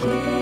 You.